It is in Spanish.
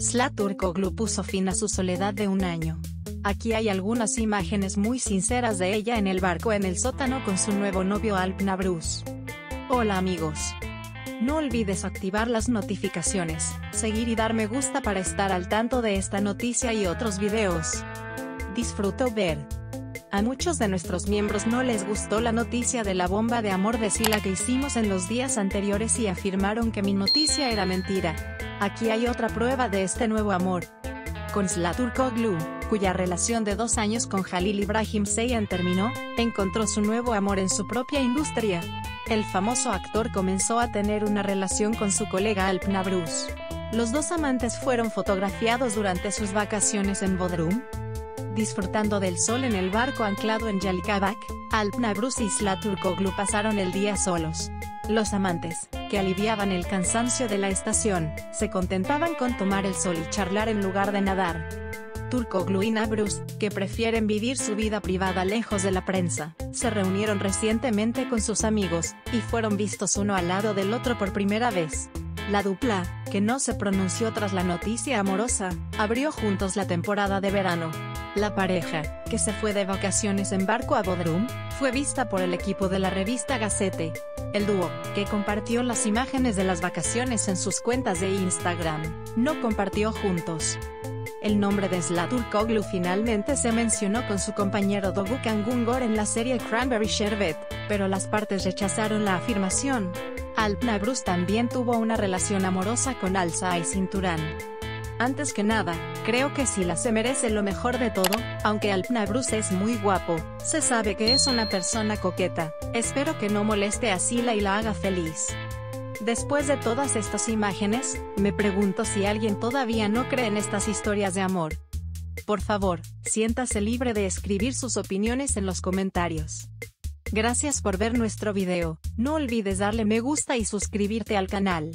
Slaturkoglu puso fin a su soledad de un año. Aquí hay algunas imágenes muy sinceras de ella en el barco en el sótano con su nuevo novio Alpna Bruce. Hola amigos. No olvides activar las notificaciones, seguir y dar me gusta para estar al tanto de esta noticia y otros videos. Disfruto ver. A muchos de nuestros miembros no les gustó la noticia de la bomba de amor de Sila que hicimos en los días anteriores y afirmaron que mi noticia era mentira. Aquí hay otra prueba de este nuevo amor. Con Slaturkoglu, cuya relación de dos años con Jalil Ibrahim Seyhan terminó, encontró su nuevo amor en su propia industria. El famoso actor comenzó a tener una relación con su colega Alpna Bruce. Los dos amantes fueron fotografiados durante sus vacaciones en Bodrum, disfrutando del sol en el barco anclado en Yalikabak, Alpna Bruce y Slaturkoglu pasaron el día solos. Los amantes, que aliviaban el cansancio de la estación, se contentaban con tomar el sol y charlar en lugar de nadar. Turkoglu y Nabrus, que prefieren vivir su vida privada lejos de la prensa, se reunieron recientemente con sus amigos, y fueron vistos uno al lado del otro por primera vez. La dupla, que no se pronunció tras la noticia amorosa, abrió juntos la temporada de verano. La pareja, que se fue de vacaciones en barco a Bodrum, fue vista por el equipo de la revista Gazette. El dúo, que compartió las imágenes de las vacaciones en sus cuentas de Instagram, no compartió juntos. El nombre de Slaturkoglu finalmente se mencionó con su compañero Dogu Kangungor en la serie Cranberry Sherbet, pero las partes rechazaron la afirmación. Alpna Bruce también tuvo una relación amorosa con Alsa y Cinturán. Antes que nada, creo que Sila se merece lo mejor de todo, aunque Alpna Bruce es muy guapo, se sabe que es una persona coqueta, espero que no moleste a Sila y la haga feliz. Después de todas estas imágenes, me pregunto si alguien todavía no cree en estas historias de amor. Por favor, siéntase libre de escribir sus opiniones en los comentarios. Gracias por ver nuestro video, no olvides darle me gusta y suscribirte al canal.